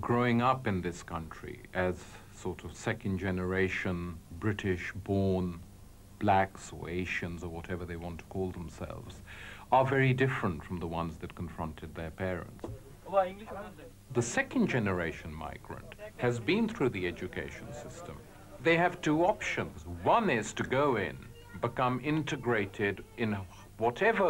growing up in this country as sort of second generation British born blacks or Asians or whatever they want to call themselves are very different from the ones that confronted their parents. The second generation migrant has been through the education system. They have two options. One is to go in, become integrated in whatever